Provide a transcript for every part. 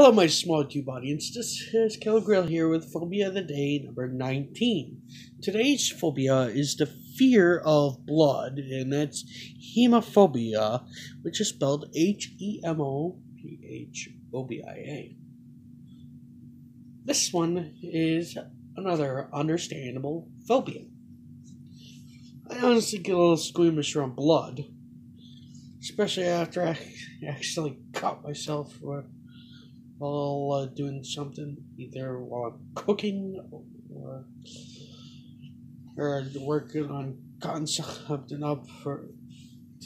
Hello, my small tube audience. This is Grill here with Phobia of the Day number 19. Today's phobia is the fear of blood, and that's hemophobia, which is spelled H E M O P H O B I A. This one is another understandable phobia. I honestly get a little squeamish around blood, especially after I actually cut myself with while uh, doing something, either while I'm cooking or, or working on cutting something up for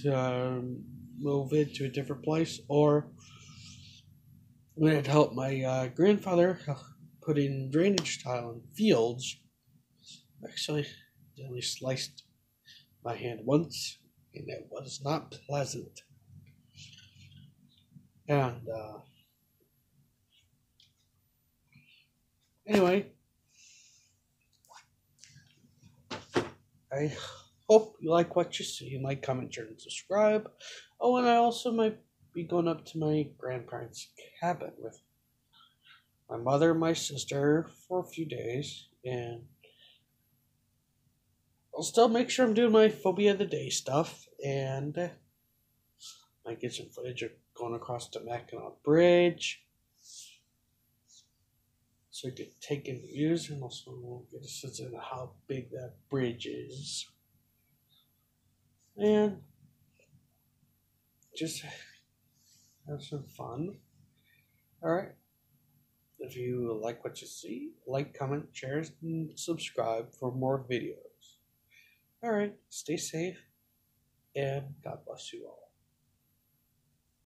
to um, move it to a different place, or when it helped my uh, grandfather putting drainage tile in fields. Actually, only sliced my hand once, and it was not pleasant. And uh, Anyway, I hope you like what you see. You Like, comment, share, and subscribe. Oh, and I also might be going up to my grandparents' cabin with my mother and my sister for a few days, and I'll still make sure I'm doing my phobia of the day stuff, and I might get some footage of going across the Mackinac Bridge so I could take in views and also we'll get a sense of how big that bridge is. And just have some fun. Alright. If you like what you see, like, comment, share, and subscribe for more videos. Alright, stay safe, and God bless you all.